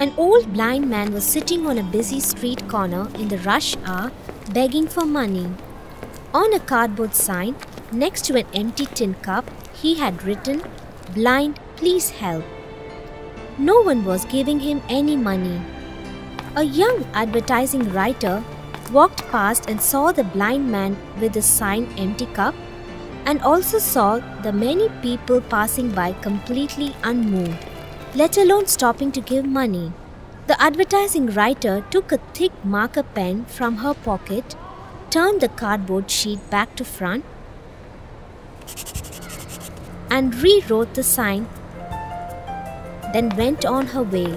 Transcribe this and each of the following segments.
An old blind man was sitting on a busy street corner in the rush hour begging for money. On a cardboard sign next to an empty tin cup, he had written, Blind, please help. No one was giving him any money. A young advertising writer walked past and saw the blind man with the sign empty cup and also saw the many people passing by completely unmoved, let alone stopping to give money. The advertising writer took a thick marker pen from her pocket, turned the cardboard sheet back to front, and rewrote the sign, then went on her way.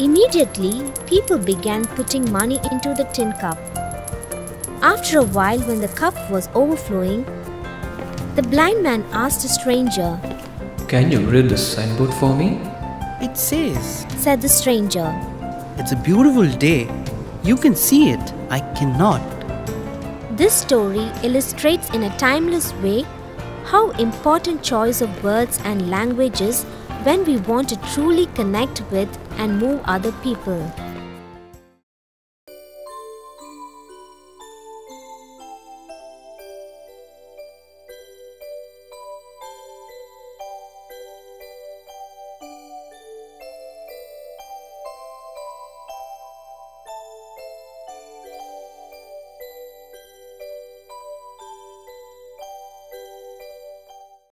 Immediately, people began putting money into the tin cup. After a while, when the cup was overflowing, the blind man asked a stranger, Can you read the signboard for me? It says, said the stranger. It's a beautiful day. You can see it. I cannot. This story illustrates in a timeless way how important choice of words and languages when we want to truly connect with and move other people.